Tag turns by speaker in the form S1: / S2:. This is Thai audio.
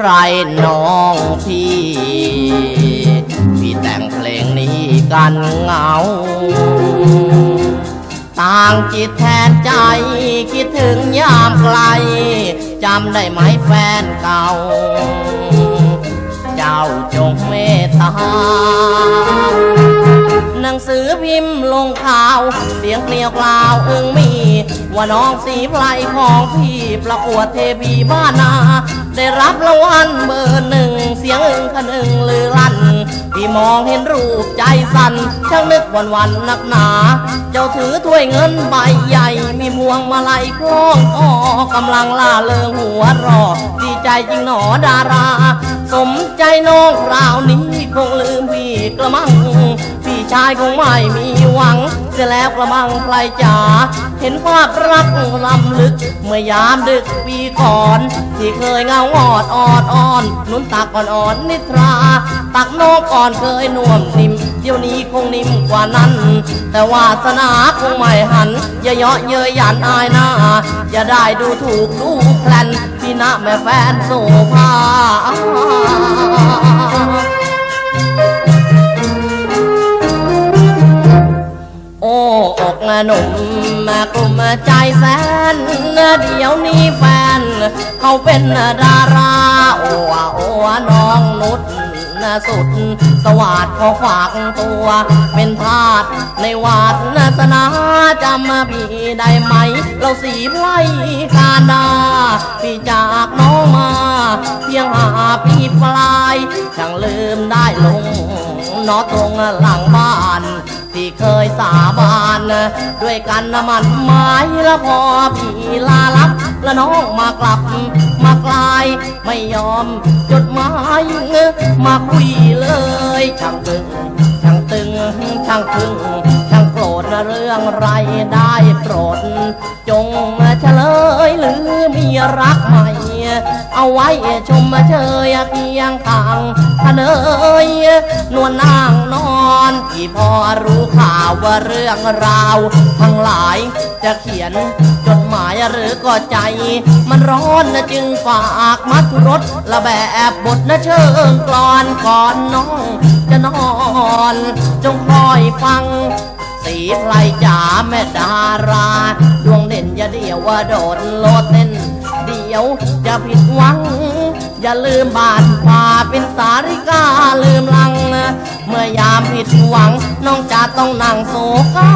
S1: ไรน้องพี่ พี่แต่งเพลงนี้กันเหงา ต่างจิตแทนใจ คิดถึงยามไกลจำได้ไหมแฟนเก่า เจ้าจงเมตตาหนังสือพิมพ์ลงข่าว เสียงเกลียวกล่าวอึงมี ว่าน้องสีไพรของพี่ประกวดเทพีบ้านนา ได้รับรางวัลเบอร์หนึ่งเสียงอึงขนึงลือลั่นพี่มองเห็นรูปใจสั่นช่างนึกวันวันนักหนา เจ้าถือถ้วยเงินใบใหญ่ มีพวงมาลัยคล้องคอกำลังล่าเริงหัวรอ ดีใจจริงหนอดารา สมใจน้องราวนี้คงลืมพี่กระมังพี่ชายคงไม่มีหวัง เสียแล้วกระมังใครจ๋าเห็นภาพรักลำลึก เมื่อยามดึกปีก่อน ที่เคยเงาออดออดอ่อนนุ่นตักอ่อนอ่อนนิทรา ตักน้องก่อนเคยน่วมนิ่มเดี๋ยวนี้คงนิ่มกว่านั้น แต่วาสนาคงไม่หันอย่าเยาะเย้ยหยันอายหน้าอย่าได้ดูถูกดูแคลนพี่นะแม่แฟนโซภา หนุ่มมากลุ่มใจแสนเดี๋ยวนี้แฟน เขาเป็นดารา โอ้โอ้น้องนุชสุด สวัสดขอฝากตัว เป็นทาสในวัดศาสนาจำพี่ได้ไหม เราสีไพรกาดา พี่จากน้องมา เพียงหาปีปลายช่างลืมได้ลงนอตรงหลังบ้าน ที่เคยสาบานด้วยกันนะมันหมายแล้วพอพี่ลาลับแล้วน้องมากลับมากลายไม่ยอมจดหมายมาคุยเลยช่างตึงช่างตึงช่างตึงช่างโกรธเรื่องไรได้โปรด จงเฉลยหรือมีรักใหม่ เอาไว้ชมเชยเคียงทางทะเนยนวลนางนอนที่พอรู้ข่าวว่าเรื่องราว ทั้งหลายจะเขียนจดหมายหรือก็ใจ มันร้อนนะจึงฝากมัดรถละแบบบทนะเชิงกลอนก่อนน้องจะนอน จงคอยฟังสีไพรจ๋าแม่ดารา ดวงเด่นอย่าเดียวว่าโดดโลดเต้น ดี๋ยวจะผิดหวัง อย่าลืมบานป่าเป็นสาริกาลืมลังเมื่อยามผิดหวัง น้องจะต้องนั่งโศกา